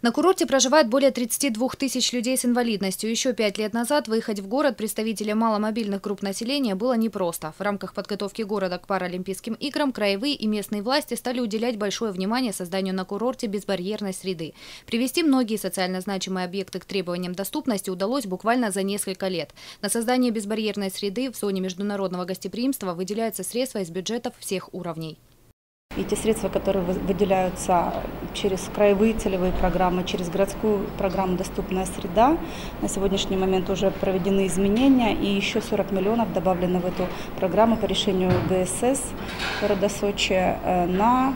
На курорте проживает более 32 тысяч людей с инвалидностью. Еще пять лет назад выехать в город представителям маломобильных групп населения было непросто. В рамках подготовки города к Паралимпийским играм краевые и местные власти стали уделять большое внимание созданию на курорте безбарьерной среды. Привести многие социально значимые объекты к требованиям доступности удалось буквально за несколько лет. На создание безбарьерной среды в зоне международного гостеприимства выделяются средства из бюджетов всех уровней. И те средства, которые выделяются через краевые целевые программы, через городскую программу «Доступная среда», на сегодняшний момент уже проведены изменения, и еще 40 миллионов добавлено в эту программу по решению ГСС города Сочи э, на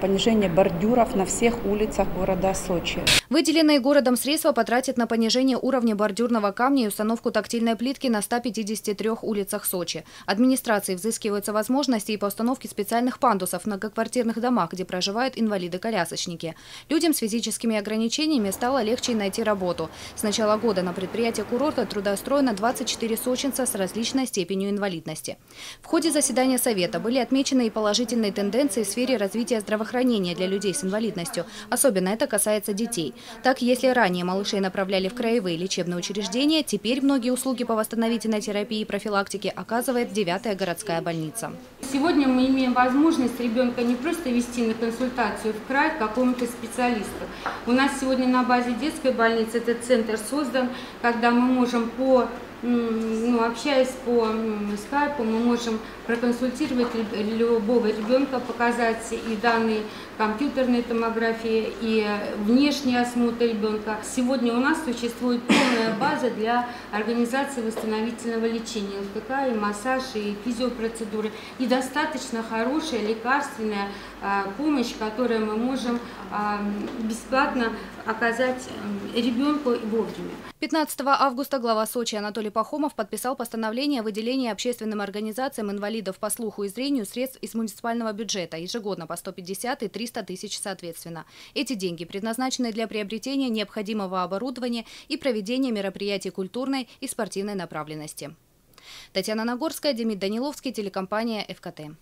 понижение бордюров на всех улицах города Сочи. Выделенные городом средства потратят на понижение уровня бордюрного камня и установку тактильной плитки на 153 улицах Сочи. Администрации взыскиваются возможности и по установке специальных пандусов в многоквартирных домах, где проживают инвалиды-колясочники. Людям с физическими ограничениями стало легче найти работу. С начала года на предприятии курорта трудоустроено 24 сочинца с различной степенью инвалидности. В ходе заседания Совета были отмечены и положительные тенденции в сфере развития здравоохранения для людей с инвалидностью. Особенно это касается детей. Так, если ранее малышей направляли в краевые лечебные учреждения, теперь многие услуги по восстановительной терапии и профилактике оказывает 9 городская больница. Сегодня мы имеем возможность ребенка не просто вести на консультацию в край к какому-то специалисту. У нас сегодня на базе детской больницы этот центр создан, когда мы можем по общаясь по скайпу, мы можем проконсультировать любого ребенка, показать и данные компьютерной томографии, и внешний осмотр ребенка. Сегодня у нас существует полная база для организации восстановительного лечения, ЛКК, и массаж, и физиопроцедуры, и достаточно хорошая лекарственная а, помощь, которую мы можем а, бесплатно оказать ребенку вовремя. 15 августа глава Сочи Анатолий Пахомов подписал постановление о выделении общественным организациям инвалидов по слуху и зрению средств из муниципального бюджета ежегодно по 150 и 300 тысяч соответственно. Эти деньги предназначены для приобретения необходимого оборудования и проведения мероприятий культурной и спортивной направленности. Татьяна Нагорская, Демид Даниловский, телекомпания «ФКТ».